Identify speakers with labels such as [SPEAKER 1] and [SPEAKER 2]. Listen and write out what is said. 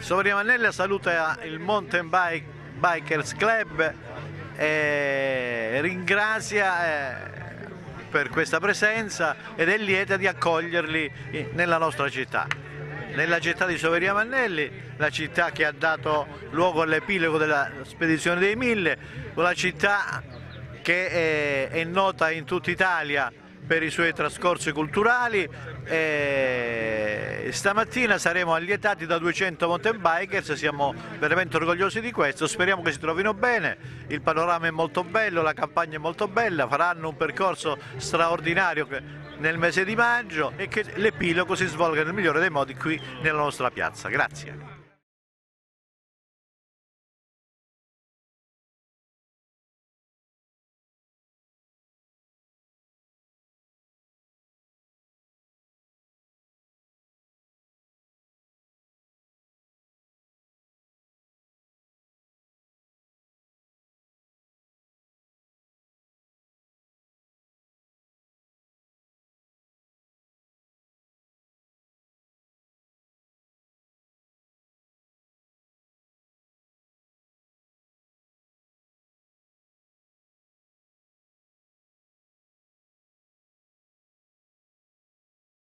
[SPEAKER 1] Soveria Mannella saluta il Mountain Bike, Bikers Club e ringrazia eh, per questa presenza ed è lieta di accoglierli nella nostra città. Nella città di Soveria Mannelli, la città che ha dato luogo all'epilogo della spedizione dei mille, una città che è, è nota in tutta Italia per i suoi trascorsi culturali. E stamattina saremo allietati da 200 mountain bikers, siamo veramente orgogliosi di questo, speriamo che si trovino bene, il panorama è molto bello, la campagna è molto bella, faranno un percorso straordinario nel mese di maggio e che l'epilogo si svolga nel migliore dei modi qui nella nostra piazza. Grazie.